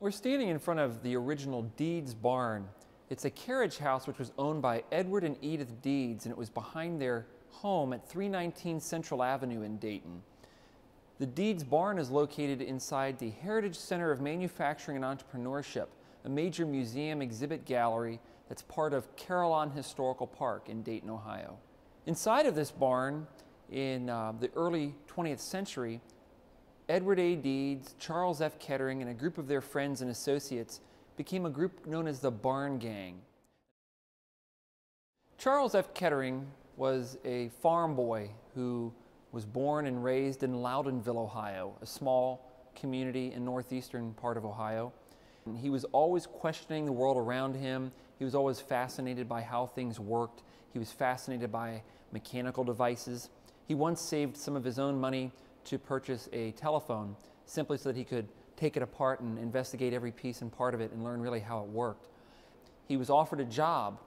We're standing in front of the original Deeds barn. It's a carriage house which was owned by Edward and Edith Deeds, and it was behind their home at 319 Central Avenue in Dayton. The Deeds barn is located inside the Heritage Center of Manufacturing and Entrepreneurship, a major museum exhibit gallery that's part of Carillon Historical Park in Dayton, Ohio. Inside of this barn, in uh, the early 20th century, Edward A. Deeds, Charles F. Kettering, and a group of their friends and associates became a group known as the Barn Gang. Charles F. Kettering was a farm boy who was born and raised in Loudonville, Ohio, a small community in northeastern part of Ohio. And he was always questioning the world around him. He was always fascinated by how things worked. He was fascinated by mechanical devices. He once saved some of his own money to purchase a telephone simply so that he could take it apart and investigate every piece and part of it and learn really how it worked. He was offered a job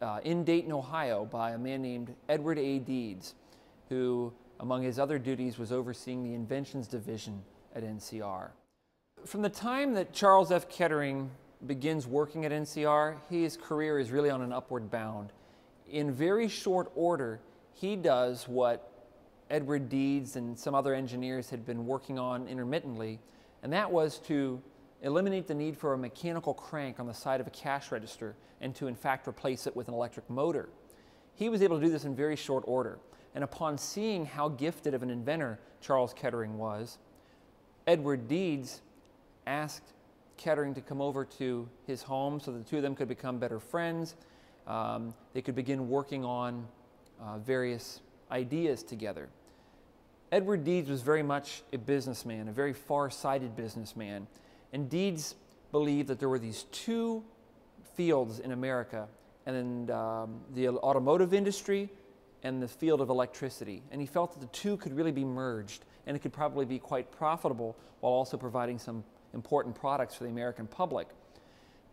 uh, in Dayton, Ohio by a man named Edward A. Deeds, who, among his other duties, was overseeing the inventions division at NCR. From the time that Charles F. Kettering begins working at NCR, his career is really on an upward bound. In very short order, he does what Edward Deeds and some other engineers had been working on intermittently, and that was to eliminate the need for a mechanical crank on the side of a cash register and to in fact replace it with an electric motor. He was able to do this in very short order, and upon seeing how gifted of an inventor Charles Kettering was, Edward Deeds asked Kettering to come over to his home so the two of them could become better friends. Um, they could begin working on uh, various ideas together. Edward Deeds was very much a businessman, a very far sighted businessman. And Deeds believed that there were these two fields in America, and um, the automotive industry and the field of electricity. And he felt that the two could really be merged, and it could probably be quite profitable while also providing some important products for the American public.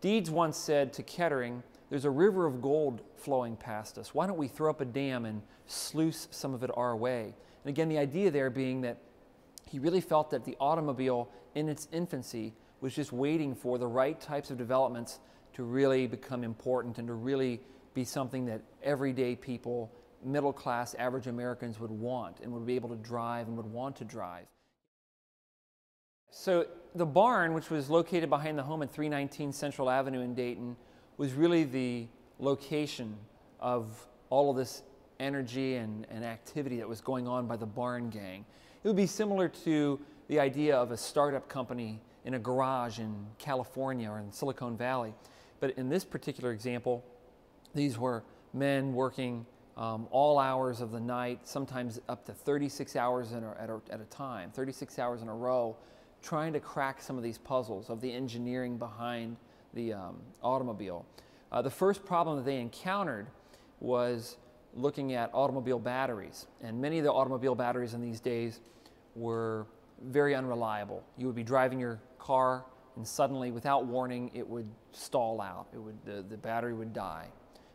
Deeds once said to Kettering, There's a river of gold flowing past us. Why don't we throw up a dam and sluice some of it our way? And again, the idea there being that he really felt that the automobile in its infancy was just waiting for the right types of developments to really become important and to really be something that everyday people, middle class, average Americans would want and would be able to drive and would want to drive. So the barn, which was located behind the home at 319 Central Avenue in Dayton, was really the location of all of this energy and, and activity that was going on by the barn gang. It would be similar to the idea of a startup company in a garage in California or in Silicon Valley. But in this particular example, these were men working um, all hours of the night, sometimes up to 36 hours a, at, a, at a time, 36 hours in a row, trying to crack some of these puzzles of the engineering behind the um, automobile. Uh, the first problem that they encountered was looking at automobile batteries. And many of the automobile batteries in these days were very unreliable. You would be driving your car and suddenly, without warning, it would stall out. It would, the, the battery would die.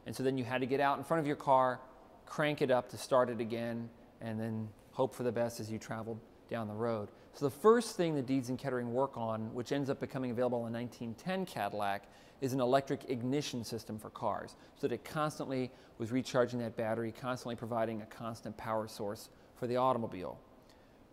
And so then you had to get out in front of your car, crank it up to start it again, and then hope for the best as you traveled down the road. So the first thing that Deeds and Kettering work on, which ends up becoming available in 1910 Cadillac, is an electric ignition system for cars so that it constantly was recharging that battery, constantly providing a constant power source for the automobile.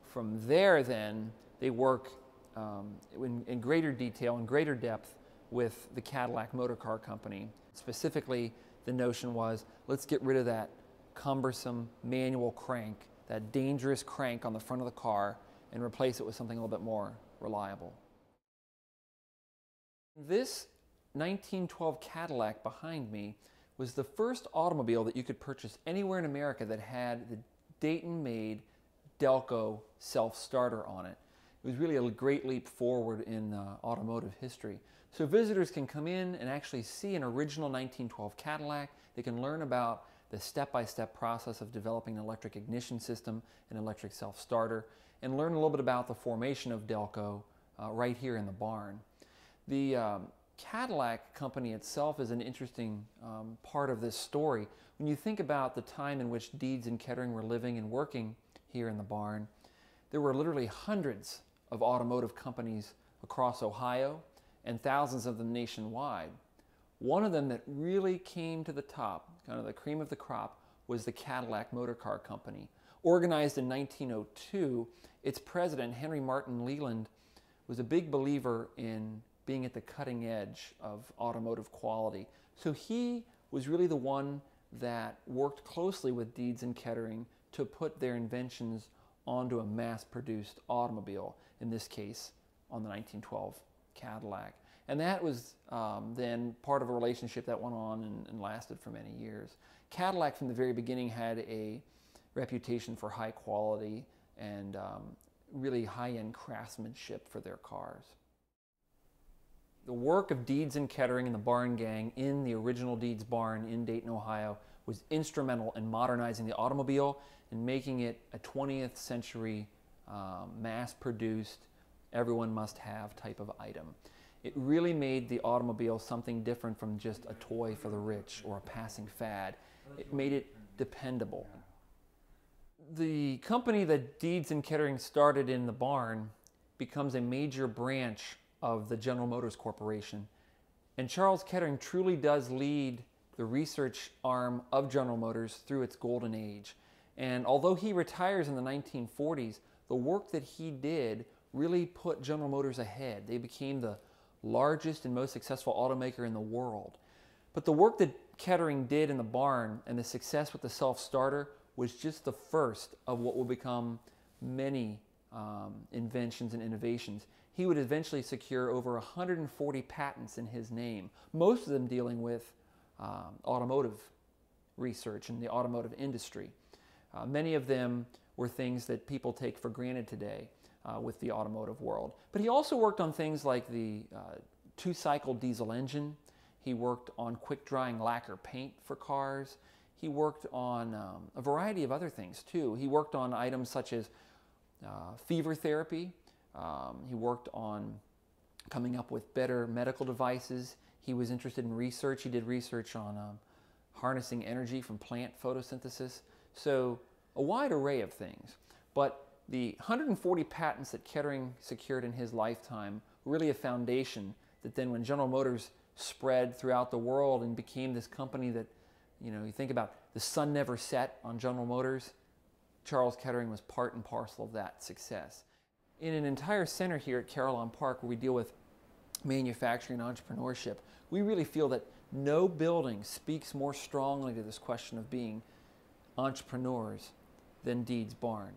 From there, then, they work um, in, in greater detail in greater depth with the Cadillac Motor Car Company. Specifically, the notion was let's get rid of that cumbersome manual crank, that dangerous crank on the front of the car, and replace it with something a little bit more reliable. This 1912 Cadillac behind me was the first automobile that you could purchase anywhere in America that had the Dayton made Delco self starter on it. It was really a great leap forward in uh, automotive history. So visitors can come in and actually see an original 1912 Cadillac. They can learn about the step-by-step -step process of developing an electric ignition system, an electric self-starter, and learn a little bit about the formation of Delco uh, right here in the barn. The um, Cadillac company itself is an interesting um, part of this story. When you think about the time in which Deeds and Kettering were living and working here in the barn, there were literally hundreds of automotive companies across Ohio. and thousands of them nationwide. One of them that really came to the top, kind of the cream of the crop, was the Cadillac Motor Car Company. Organized in 1902, its president, Henry Martin Leland, was a big believer in being at the cutting edge of automotive quality. So he was really the one that worked closely with Deeds and Kettering to put their inventions onto a mass produced automobile, in this case on the 1912 Cadillac. And that was um, then part of a relationship that went on and, and, lasted for many years. Cadillac, from the very beginning, had a reputation for high quality and um, really high end craftsmanship for their cars. The work of Deeds and Kettering and the Barn Gang in the original Deeds Barn in Dayton, Ohio, was instrumental in modernizing the automobile and making it a 20th century um, mass produced, everyone must have type of item. It really made the automobile something different from just a toy for the rich or a passing fad. It made it dependable. The company that Deeds and Kettering started in the barn becomes a major branch of the General Motors Corporation. And Charles Kettering truly does lead the research arm of General Motors through its golden age. And although he retires in the 1940s, the work that he did really put General Motors ahead. They became the largest and most successful automaker in the world. But the work that Kettering did in the barn and the success with the self starter was just the first of what will become many um, inventions and innovations. He would eventually secure over 140 patents in his name, most of them dealing with um, automotive research and the automotive industry. Uh, many of them were things that people take for granted today uh, with the automotive world. But he also worked on things like the uh, two cycle diesel engine. He worked on quick drying lacquer paint for cars. He worked on um, a variety of other things too. He worked on items such as uh, fever therapy. Um, he worked on coming up with better medical devices. He was interested in research. He did research on um, harnessing energy from plant photosynthesis. So a wide array of things. But the 140 patents that Kettering secured in his lifetime really a foundation that then when General Motors spread throughout the world and became this company that, you know, you think about the sun never set on General Motors, Charles Kettering was part and parcel of that success. In an entire center here at Carillon Park where we deal with manufacturing and entrepreneurship, we really feel that no building speaks more strongly to this question of being entrepreneurs than Deeds Barn.